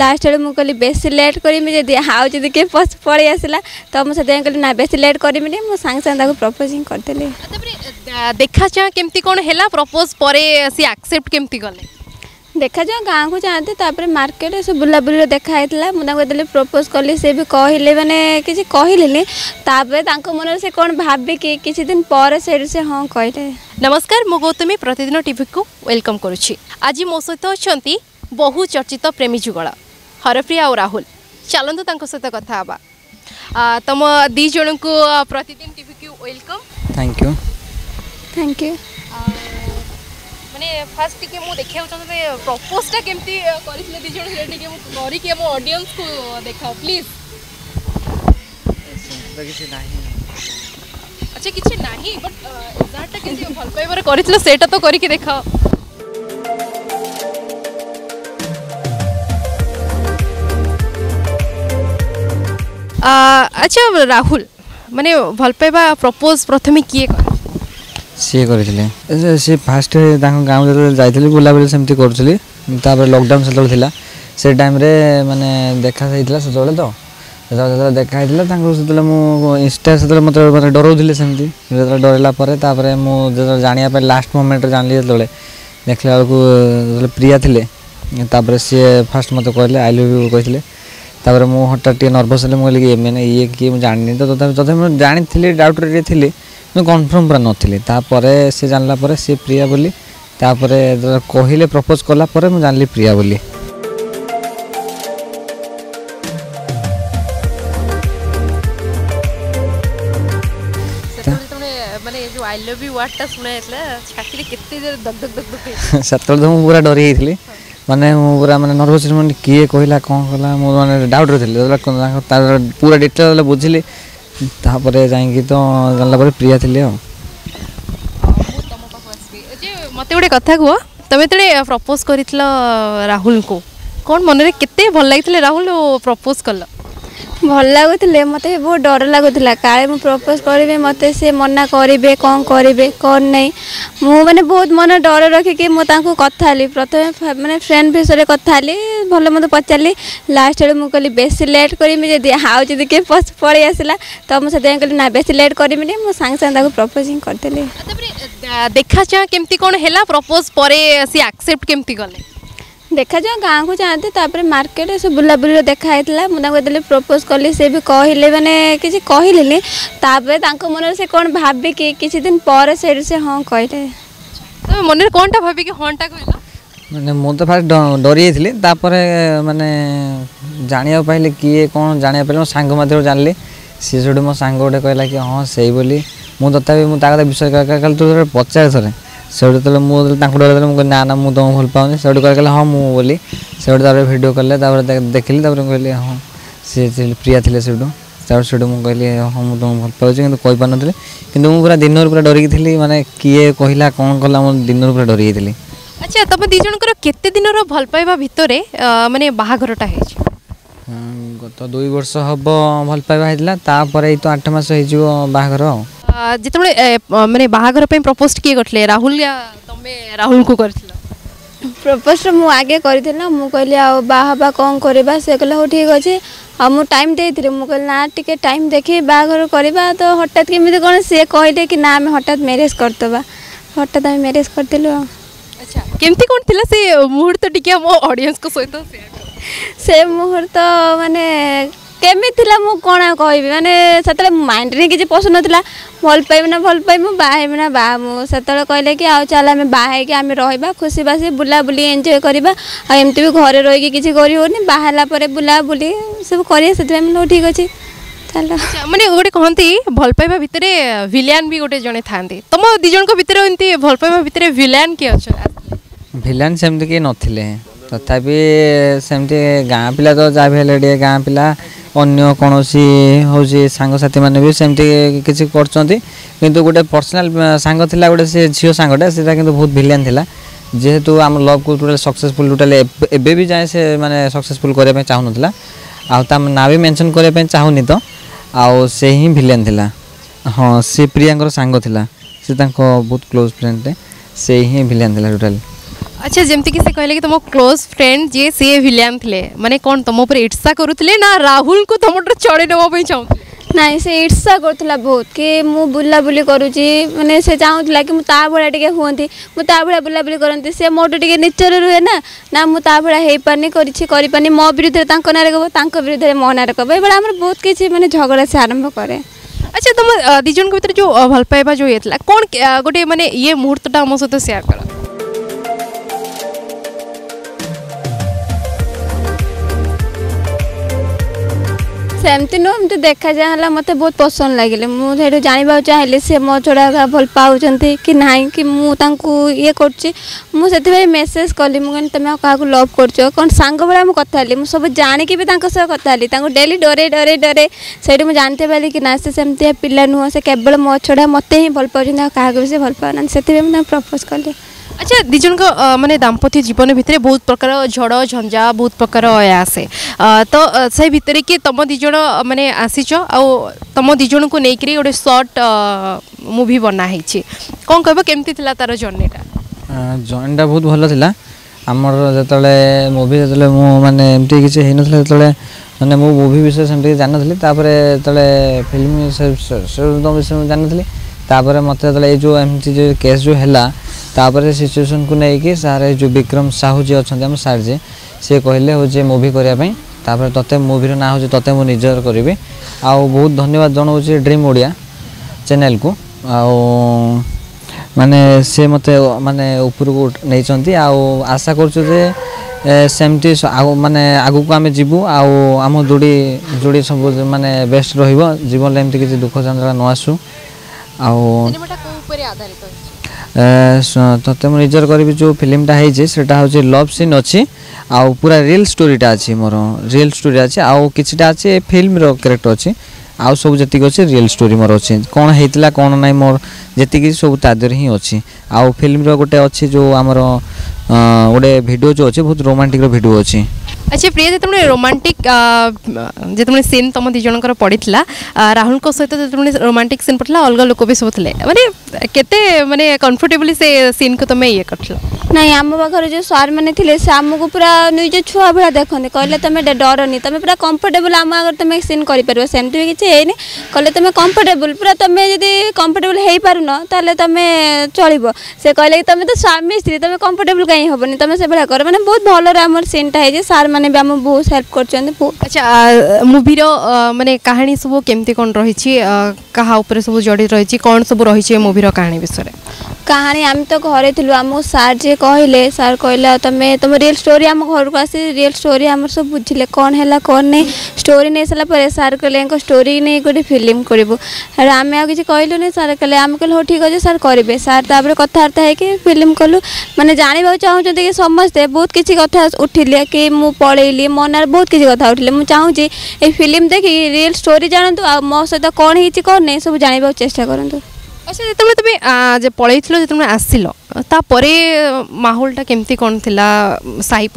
ଲାଷ୍ଟରେ ମୁଁ କହିଲି ବେଶୀ ଲେଟ୍ କରିମି ଯଦି ଆଉ ଯଦି କିଏ ପଳେଇ ଆସିଲା ତ ମୁଁ ସେଥିପାଇଁ କହିଲି ନା ବେଶୀ ଲେଟ୍ କରିମିନି ମୁଁ ସାଙ୍ଗେ ସାଙ୍ଗେ ତାକୁ ପ୍ରପୋଜିଂ କରିଦେଲି ତାପରେ ଦେଖାଚାଁ କେମିତି କ'ଣ ହେଲା ପ୍ରପୋଜ୍ ପରେ ସିଏ ଆକ୍ସେପ୍ଟ କେମିତି କଲେ ଦେଖାଯାଉ ଗାଁକୁ ଯାଆନ୍ତି ତାପରେ ମାର୍କେଟରେ ସବୁ ବୁଲାବୁଲିରେ ଦେଖା ହେଇଥିଲା ମୁଁ ତାଙ୍କୁ ଯେତେବେଳେ ପ୍ରପୋଜ୍ କଲି ସେ ବି କହିଲେ ମାନେ କିଛି କହିଲେନି ତାପରେ ତାଙ୍କ ମନରେ ସେ କ'ଣ ଭାବିକି କିଛି ଦିନ ପରେ ସେଇଠୁ ସେ ହଁ କହିଲେ ନମସ୍କାର ମୁଁ ଗୌତମୀ ପ୍ରତିଦିନ ଟିଭିକୁ ୱେଲକମ୍ କରୁଛି ଆଜି ମୋ ସହିତ ଅଛନ୍ତି ବହୁ ଚର୍ଚ୍ଚିତ ପ୍ରେମୀ ଯୁଗଳ हरप्रिया और राहुल चलत सहित कथा तुम दीज को Pratidin TV Q welcome thank you thank you माने फर्स्ट के मु देखियो चंद प्रपोजटा केमती करिसले दीज जण हेडी के मु करी के मु ऑडियंस को देखाओ प्लीज अच्छा किछ नाही बट एग्जैक्ट के भल पाइबर करिसले सेटा तो करी के देखाओ আচ্ছা রাহুল মানে ভাল পাইবা প্রপোজ প্রথমে কিয়ে করে ସିଏ କରିଥିଲେ ସିଏ ଫାଷ୍ଟ ତାଙ୍କ ଗାଁକୁ ଯେତେବେଳେ ଯାଇଥିଲି ବୁଲାବୁଲି ସେମିତି କରୁଥିଲି ତାପରେ ଲକଡାଉନ୍ ସେତେବେଳେ ଥିଲା ସେ ଟାଇମ୍ରେ ମାନେ ଦେଖା ହେଇଥିଲା ସେତେବେଳେ ତ ଯେତେବେଳେ ଦେଖା ହେଇଥିଲା ତାଙ୍କୁ ସେତେବେଳେ ମୁଁ ଇନଷ୍ଟା ସେତେବେଳେ ମୋତେ ମାନେ ଡରଉଥିଲେ ସେମିତି ଯେତେବେଳେ ଡରେଇଲା ପରେ ତାପରେ ମୁଁ ଯେତେବେଳେ ଜାଣିବା ପାଇଁ ଲାଷ୍ଟ ମୋମେଣ୍ଟରେ ଜାଣିଲି ଯେତେବେଳେ ଦେଖିଲା ବେଳକୁ ଯେତେବେଳେ ପ୍ରିୟା ଥିଲେ ତାପରେ ସିଏ ଫାଷ୍ଟ ମୋତେ କହିଲେ ଆଇ ଲଭ୍ ୟୁ କହିଥିଲେ ତାପରେ ମୁଁ ହଠାତ୍ ଟିକେ ନର୍ଭସ୍ ହେଲି ମୁଁ କହିଲି କି ଏମାନେ ଇଏ କିଏ ମୁଁ ଜାଣିନି ତ ତଥାପି ତଥାପି ମୁଁ ଜାଣିଥିଲି ଡାଉଟ୍ରେ ଥିଲି କିନ୍ତୁ କନଫର୍ମ ପୁରା ନଥିଲି ତାପରେ ସେ ଜାଣିଲା ପରେ ସେ ପ୍ରିୟା ବୋଲି ତାପରେ କହିଲେ ପ୍ରପୋଜ୍ କଲା ପରେ ମୁଁ ଜାଣିଲି ପ୍ରିୟା ବୋଲି ସେତେବେଳେ ତ ମୁଁ ପୁରା ଡରି ଯାଇଥିଲି ମାନେ ମୁଁ ପୁରା ମାନେ ନର୍ଭସ୍ ମାନେ କିଏ କହିଲା କ'ଣ କଲା ମୁଁ ମାନେ ଡାଉଟ୍ରେ ଥିଲି ଯେତେବେଳେ ତାର ପୁରା ଡିଟେଲ୍ ଯେତେବେଳେ ବୁଝିଲି ତାପରେ ଯାଇକି ତ ଜାଣିଲା ପରେ ପ୍ରିୟା ଥିଲି ଆଉ ମୋତେ ଗୋଟେ କଥା କୁହ ତମେ ଯେତେବେଳେ ପ୍ରପୋଜ୍ କରିଥିଲ ରାହୁଲଙ୍କୁ କ'ଣ ମନରେ କେତେ ଭଲ ଲାଗିଥିଲେ ରାହୁଲ ପ୍ରପୋଜ୍ କଲ ଭଲ ଲାଗୁଥିଲେ ମୋତେ ବହୁତ ଡର ଲାଗୁଥିଲା କାଳେ ମୁଁ ପ୍ରପୋଜ୍ କରିବି ମୋତେ ସେ ମନା କରିବେ କ'ଣ କରିବେ କ'ଣ ନାହିଁ ମୁଁ ମାନେ ବହୁତ ମନ ଡର ରଖିକି ମୁଁ ତାଙ୍କୁ କଥା ହେଲି ପ୍ରଥମେ ମାନେ ଫ୍ରେଣ୍ଡ ବିଷୟରେ କଥା ହେଲି ଭଲ ମୋତେ ପଚାରିଲି ଲାଷ୍ଟ ବେଳକୁ ମୁଁ କହିଲି ବେଶୀ ଲେଟ୍ କରିମି ଯଦି ଆଉ ଯଦି କିଏ ପଳେଇ ଆସିଲା ତ ମୁଁ ସେଥିପାଇଁ କହିଲି ନା ବେଶୀ ଲେଟ୍ କରିମିନି ମୁଁ ସାଙ୍ଗେ ସାଙ୍ଗେ ତାକୁ ପ୍ରପୋଜ୍ ହିଁ କରିଦେଲି ତାପରେ ଦେଖା ଚାହାଁ କେମିତି କ'ଣ ହେଲା ପ୍ରପୋଜ୍ ପରେ ସିଏ ଆକ୍ସେପ୍ଟ କେମିତି କଲେ ଦେଖାଯାଉ ଗାଁକୁ ଯାଆନ୍ତି ତାପରେ ମାର୍କେଟରେ ସବୁ ବୁଲାବୁଲିରେ ଦେଖା ହେଇଥିଲା ମୁଁ ତାଙ୍କୁ ଯେତେବେଳେ ପ୍ରପୋଜ୍ କଲି ସେ ବି କହିଲେ ମାନେ କିଛି କହିଲେନି ତାପରେ ତାଙ୍କ ମନରେ ସେ କ'ଣ ଭାବିକି କିଛି ଦିନ ପରେ ସେଇଠୁ ସେ ହଁ କହିଲେ ତମେ ମନରେ କ'ଣଟା ଭାବିକି ହଁଟା କହିଲ ମାନେ ମୁଁ ତ ଫାଷ୍ଟ ଡରି ଯାଇଥିଲି ତାପରେ ମାନେ ଜାଣିବାକୁ ପାଇଲି କିଏ କ'ଣ ଜାଣିବାକୁ ପାଇଲି ମୋ ସାଙ୍ଗ ମାଧ୍ୟମରେ ଜାଣିଲି ସିଏ ସେଠୁ ମୋ ସାଙ୍ଗ ଗୋଟେ କହିଲା କି ହଁ ସେଇ ବୋଲି ମୁଁ ତଥାପି ମୁଁ ତା କଥା ବିଶ୍ୱାସ କାଲି ତୁ ଥରେ ପଚାରେ ଥରେ ସେଇଠୁ ଯେତେବେଳେ ମୁଁ ତାଙ୍କୁ ଡରାଇଦେଲେ ମୁଁ କହିଲି ନା ନା ମୁଁ ତୁମକୁ ଭଲ ପାଉନି ସେଇଠୁ କହିଲେ ହଁ ମୁଁ ବୋଲି ସେଇଠୁ ତାପରେ ଭିଡ଼ିଓ କଲେ ତାପରେ ଦେଖିଲି ତାପରେ ମୁଁ କହିଲି ହଁ ସିଏ ପ୍ରିୟା ଥିଲେ ସେଇଠୁ ତାପରେ ସେଇଠୁ ମୁଁ କହିଲି ହଁ ମୁଁ ତୁମକୁ ଭଲ ପାଉଛି କିନ୍ତୁ କହିପାରୁନଥିଲି କିନ୍ତୁ ମୁଁ ପୁରା ଦିନରୁ ପୁରା ଡରିକି ଥିଲି ମାନେ କିଏ କହିଲା କ'ଣ କଲା ମୁଁ ଦିନରୁ ପୁରା ଡରି ଆଚ୍ଛା ତମେ ଦୁଇ ଜଣଙ୍କର କେତେ ଦିନର ଭଲ ପାଇବା ଭିତରେ ମାନେ ବାହାଘରଟା ହେଇଛି ଗତ ଦୁଇ ବର୍ଷ ହେବ ଭଲ ପାଇବା ହେଇଥିଲା ତାପରେ ଏଇ ତ ଆଠ ମାସ ହେଇଯିବ ବାହାଘର ଆଉ ଯେତେବେଳେ ମାନେ ବାହାଘର ପାଇଁ ପ୍ରପୋଜ୍ କିଏ କରିଥିଲେ ରାହୁଲ ୟା ତମେ ରାହୁଲକୁ କରିଥିଲ ପ୍ରପୋଜ୍ ମୁଁ ଆଗେ କରିଥିଲି ନା ମୁଁ କହିଲି ଆଉ ବାହା ହେବା କ'ଣ କରିବା ସେ କହିଲେ ହଉ ଠିକ୍ ଅଛି ଆଉ ମୁଁ ଟାଇମ୍ ଦେଇଥିଲି ମୁଁ କହିଲି ନା ଟିକେ ଟାଇମ୍ ଦେଖି ବାହାଘର କରିବା ତ ହଠାତ୍ କେମିତି କ'ଣ ସିଏ କହିଲେ କି ନା ଆମେ ହଠାତ୍ ମ୍ୟାରେଜ୍ କରିଦେବା ହଠାତ୍ ଆମେ ମ୍ୟାରେଜ୍ କରିଥିଲୁ ଆଉ ଆଚ୍ଛା କେମିତି କ'ଣ ଥିଲା ସେ ମୁହୂର୍ତ୍ତ ଟିକେ ଆମ ଅଡ଼ିଏନ୍ସଙ୍କ ସହିତ ସେ ମୁହୂର୍ତ୍ତ ମାନେ କେମିତି ଥିଲା ମୁଁ କ'ଣ ଆଉ କହିବି ମାନେ ସେତେବେଳେ ମାଇଣ୍ଡରେ କିଛି ପଶୁନଥିଲା ଭଲ ପାଇବି ନା ଭଲ ପାଇବି ମୁଁ ବାହା ହେବି ନା ବାହା ମୁଁ ସେତେବେଳେ କହିଲେ କି ଆଉ ଚାଲ ଆମେ ବାହା ହେଇକି ଆମେ ରହିବା ଖୁସି ବାସି ବୁଲାବୁଲି ଏନ୍ଜୟ କରିବା ଆଉ ଏମିତି ବି ଘରେ ରହିକି କିଛି କରିହେଉନି ବାହା ହେଲା ପରେ ବୁଲାବୁଲି ସବୁ କରିବା ସେଥିପାଇଁ ମୁଁ ଠିକ୍ ଅଛି ଚାଲ ମାନେ ଗୋଟେ କହନ୍ତି ଭଲ ପାଇବା ଭିତରେ ଭିଲିଆନ୍ ବି ଗୋଟେ ଜଣେ ଥାନ୍ତି ତମ ଦୁଇ ଜଣଙ୍କ ଭିତରେ ଏମିତି ଭଲ ପାଇବା ଭିତରେ ଭିଲିଆନ୍ କିଏ ଅଛନ୍ତି ଭିଲିଆନ୍ ସେମିତି କିଏ ନଥିଲେ ତଥାପି ସେମିତି ଗାଁ ପିଲା ତ ଯାହା ବି ହେଲେ ଟିକେ ଗାଁ ପିଲା ଅନ୍ୟ କୌଣସି ହେଉଛି ସାଙ୍ଗସାଥିମାନେ ବି ସେମିତି କିଛି କରୁଛନ୍ତି କିନ୍ତୁ ଗୋଟେ ପର୍ସନାଲ୍ ସାଙ୍ଗ ଥିଲା ଗୋଟେ ସେ ଝିଅ ସାଙ୍ଗଟା ସେଇଟା କିନ୍ତୁ ବହୁତ ଭିଲିଆନ୍ ଥିଲା ଯେହେତୁ ଆମ ଲଭ୍କୁ ଟୋଟାଲି ସକ୍ସେସଫୁଲ୍ ଟୋଟାଲି ଏବେ ବି ଯାଏଁ ସେ ମାନେ ସକ୍ସେସଫୁଲ୍ କରିବା ପାଇଁ ଚାହୁଁନଥିଲା ଆଉ ତା ନାଁ ବି ମେନ୍ସନ୍ କରିବା ପାଇଁ ଚାହୁଁନି ତ ଆଉ ସେ ହିଁ ଭିଲିଆନ୍ ଥିଲା ହଁ ସେ ପ୍ରିୟାଙ୍କର ସାଙ୍ଗ ଥିଲା ସେ ତାଙ୍କ ବହୁତ କ୍ଲୋଜ୍ ଫ୍ରେଣ୍ଡଟେ ସେ ହିଁ ଭିଲିଆନ୍ ଥିଲା ଟୋଟାଲି अच्छा जमती से कहले कि तुम क्लोज फ्रेंड जी सी भिलियान थे मैंने कौन तुम उपर ईर्षा करुले ना राहुल को तुम चढ़े नाप चाहते ना से ईर्षा कर बहुत कि मुझे बुलाबूली करुच्ची मैंने से चाहूला कि भाया टी हूँ मुझे बुलाबूली करती सी मोटे टी निचर रुए ना ना मुझे करें मो विरुद्ध नारक विरुद्ध मो नारक ये आम बहुत किसी मैंने झगड़ा से आरंभ कै अच्छा तुम दिजन भर जो भलपाइबा जो ये कौन गोटे मानने ये मुहूर्त आम सहित सेयार कर सेमती नुह एम देखा जाए मत बहुत पसंद लगे मुझे जानवाक चाहिए सी मो छा भल पाँच कि ना कि मुझे ये कर मेसेज कली मुझे तुम क्या लव कर सांग भाई मुझे कथा मुझ सब जाणी भी तक कथा डेली डरे डरे डरे से मुझे जानते पाली कि ना सेमती पिला नुह से केवल मो छा मत ही भल पाँच क्या भी सी भल पा ना से प्रपोज कली আচ্ছা দুজনক মানে দাম্পত্য জীবন ভিতরে বহুত প্রকার ঝড় ঝঞ্ঝা বহুত প্রকার এয়া আসে তো সেই ভিতরে কি তুম দুজন মানে আসিছ আম দুজনক নেইকি গোটে সর্ট মুভি বনা হয়েছি কম কহব কেমতি লা তার জর্নিটা জর্নিটা বহুত ভালো লা আমার যেতবে মুভি যেতবে মু মানে এমতি কিছু হয়ে নথিলা যেতবে মানে মু মুভি বিষয়ে সেমতি জানি নথিলি তারপরে যেতবে ফিল্ম বিষয়ে জানি নথিলি তারপরে মতে যেতবে এই যে এমতি যে কেস যে হেলা ତାପରେ ସିଚୁଏସନ୍କୁ ନେଇକି ସାର୍ ଯେଉଁ ବିକ୍ରମ ସାହୁ ଯିଏ ଅଛନ୍ତି ଆମ ସାର୍ ଯିଏ ସିଏ କହିଲେ ହେଉଛି ମୁଭି କରିବା ପାଇଁ ତାପରେ ତୋତେ ମୁଭିର ନାଁ ହେଉଛି ତୋତେ ମୁଁ ନିଜର କରିବି ଆଉ ବହୁତ ଧନ୍ୟବାଦ ଜଣାଉଛି ଡ୍ରିମ୍ ଓଡ଼ିଆ ଚ୍ୟାନେଲ୍କୁ ଆଉ ମାନେ ସେ ମୋତେ ମାନେ ଉପରକୁ ନେଇଛନ୍ତି ଆଉ ଆଶା କରୁଛୁ ଯେ ସେମିତି ଆଉ ମାନେ ଆଗକୁ ଆମେ ଯିବୁ ଆଉ ଆମ ଯୋଡ଼ି ଯୋଡ଼ି ସବୁ ମାନେ ବେଷ୍ଟ ରହିବ ଜୀବନରେ ଏମିତି କିଛି ଦୁଃଖ ଯନ୍ତ୍ରଣା ନ ଆସୁ ଆଉ ଉପରେ ଆଧାରିତ ତତେ ମୁଁ ରିଜର୍ଭ କରିବି ଯେଉଁ ଫିଲ୍ମଟା ହେଇଛି ସେଇଟା ହେଉଛି ଲଭ୍ ସିନ୍ ଅଛି ଆଉ ପୁରା ରିଲ୍ ଷ୍ଟୋରିଟା ଅଛି ମୋର ରିଲ୍ ଷ୍ଟୋରି ଅଛି ଆଉ କିଛିଟା ଅଛି ଏ ଫିଲ୍ମର କ୍ୟାରେକ୍ଟର ଅଛି ଆଉ ସବୁ ଯେତିକି ଅଛି ରିଏଲ୍ ଷ୍ଟୋରି ମୋର ଅଛି କ'ଣ ହେଇଥିଲା କ'ଣ ନାହିଁ ମୋର ଯେତିକି ସବୁ ତା ଦେହରେ ହିଁ ଅଛି ଆଉ ଫିଲ୍ମର ଗୋଟେ ଅଛି ଯେଉଁ ଆମର ଗୋଟେ ଭିଡ଼ିଓ ଯେଉଁ ଅଛି ବହୁତ ରୋମାଣ୍ଟିକ୍ର ଭିଡ଼ିଓ ଅଛି আচ্ছা প্রিয়া যেতবে রোমান্টিক যেতবে সিন তোম দুই জনকর পড়িলা রাহুল সহিত যেতবে রোমান্টিক সিন পড়িলা অলগা লোক বি সব লে মানে কেতে মানে কমফর্টেবলি সে সিন কু তুমি ইয়ে করছিল ନାଇଁ ଆମ ପାଖରେ ଯେଉଁ ସାର୍ ମାନେ ଥିଲେ ସେ ଆମକୁ ପୁରା ନିଜ ଛୁଆ ଭଳିଆ ଦେଖନ୍ତି କହିଲେ ତମେ ଡରନି ତମେ ପୁରା କମ୍ଫର୍ଟେବୁଲ୍ ଆମ ଆଗରେ ତମେ ସିନ୍ କରିପାରିବ ସେମିତି ବି କିଛି ହେଇନି କହିଲେ ତମେ କମ୍ଫର୍ଟେବୁଲ୍ ପୁରା ତମେ ଯଦି କମ୍ଫର୍ଟେବୁଲ୍ ହେଇପାରୁନ ତାହେଲେ ତମେ ଚଳିବ ସେ କହିଲେ କି ତମେ ତ ସ୍ୱାମୀ ସ୍ତ୍ରୀ ତମେ କମ୍ଫର୍ଟେବୁଲ୍ କାହିଁ ହେବନି ତମେ ସେଭଳିଆ କର ମାନେ ବହୁତ ଭଲରେ ଆମର ସିନ୍ଟା ହେଇଛି ସାର୍ ମାନେ मैंने भी आम बहुत हेल्प कर मुभीर मैंने कहानी सब कम रही क्या सब जड़ित रही कौन सब रही है मुभीर कहानी विषय कहानी आम तो घरे आम सार जी कहले सार कहले तुम तुम रियल स्टोरी आम घर को आस रियल स्टोरी आम सब बुझे कौन है कौन नहीं स्टोरी नहीं सारापर सार कहे स्टोरी नहीं गोटे फिल्म करूँ आम आगे किसी नहीं सार कहे आम कह ठीक अच्छे सार करेंगे सारे कथबार्ता है फिल्म कलु मैंने जानवाक चाहूँ कि समस्ते बहुत किसी कथ उठिले कि मुझे पढ़ेली मो ना बहुत किसी कथ उठिले मुझे चाहूँगी फिल्म देखिए रियल स्टोरी जानतु आ मो सहित कौन है कौन नहीं सब जानवाक चेस्टा करूँ আচ্ছা যেতবে তুমি যে পড়াইছিল যে তুমি আসছিল তাপরে মাহলটা কেমতি কোন থিলা সাহি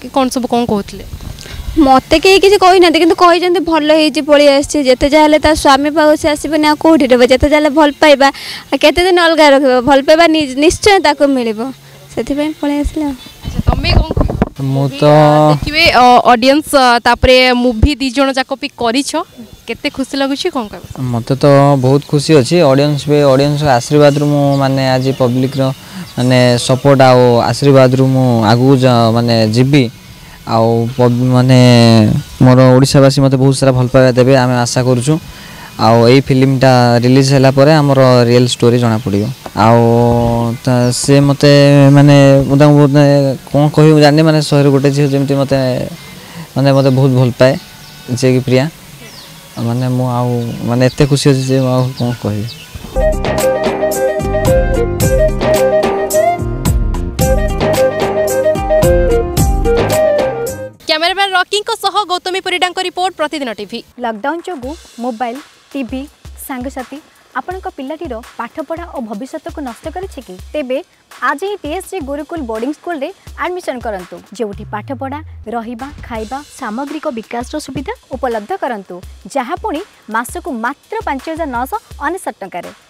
কি কোন সব কোন কহুতলে মতে কে কিছু কই না কিন্তু কইছন্তি ভাল হইছি পড়ি আসছে যেতে যা হলে তার স্বামী সে আসবে না কোটি দেব যেতে যা হলে ভাল পাইবা আর কেতে দিন অলগা রাখবা ভাল পাইবা নিশ্চয় তাকে মিলিব সেথিপাই পড়ে আসলে আচ্ছা তুমি কোন ମୁଁ ତ ଦେଖିବେ ଅଡିଏନ୍ସ ତାପରେ ମୁଭି ଦୁଇ ଜଣ ଯାକ ବି କରିଛ କେତେ ଖୁସି ଲାଗୁଛି କ'ଣ କହିବ ମୋତେ ତ ବହୁତ ଖୁସି ଅଛି ଅଡିଏନ୍ସ ବି ଅଡିଏନ୍ସ ଆଶୀର୍ବାଦରୁ ମୁଁ ମାନେ ଆଜି ପବ୍ଲିକର ମାନେ ସପୋର୍ଟ ଆଉ ଆଶୀର୍ବାଦରୁ ମୁଁ ଆଗକୁ ମାନେ ଯିବି ଆଉ ମାନେ ମୋର ଓଡ଼ିଶାବାସୀ ମୋତେ ବହୁତ ସାରା ଭଲ ପାଇବା ଦେବେ ଆମେ ଆଶା କରୁଛୁ ଆଉ ଏଇ ଫିଲ୍ମଟା ରିଲିଜ୍ ହେଲା ପରେ ଆମର ରିଏଲ୍ ଷ୍ଟୋରି ଜଣାପଡ଼ିବ ଆଉ ତା ସେ ମୋତେ ମାନେ ମୁଁ ତାଙ୍କୁ ବହୁତ କ'ଣ କହିବି ମୁଁ ଜାଣିନି ମାନେ ଶହେରୁ ଗୋଟେ ଝିଅ ଯେମିତି ମୋତେ ମାନେ ମୋତେ ବହୁତ ଭଲ ପାଏ ଯିଏକି ପ୍ରିୟା ମାନେ ମୁଁ ଆଉ ମାନେ ଏତେ ଖୁସି ଅଛି ଯେ ମୁଁ ଆଉ କ'ଣ କହିବି କ୍ୟାମେରାମ୍ୟାନ୍ ରକିଙ୍କ ସହ ଗୌତମୀ ପରିଡ଼ାଙ୍କ ରିପୋର୍ଟ ପ୍ରତିଦିନ ଟିଭି ଲକଡାଉନ୍ ଯୋଗୁଁ ମୋବାଇଲ ଟିଭି ସାଙ୍ଗସାଥୀ ଆପଣଙ୍କ ପିଲାଟିର ପାଠପଢ଼ା ଓ ଭବିଷ୍ୟତକୁ ନଷ୍ଟ କରିଛି କି ତେବେ ଆଜି ହିଁ ଟିଏସ୍ଜି ଗୁରୁକୁଲ ବୋର୍ଡ଼ିଂ ସ୍କୁଲରେ ଆଡମିସନ୍ କରନ୍ତୁ ଯେଉଁଠି ପାଠପଢ଼ା ରହିବା ଖାଇବା ସାମଗ୍ରିକ ବିକାଶର ସୁବିଧା ଉପଲବ୍ଧ କରନ୍ତୁ ଯାହା ପୁଣି ମାସକୁ ମାତ୍ର ପାଞ୍ଚ ହଜାର ନଅଶହ ଅନେଶତ ଟଙ୍କାରେ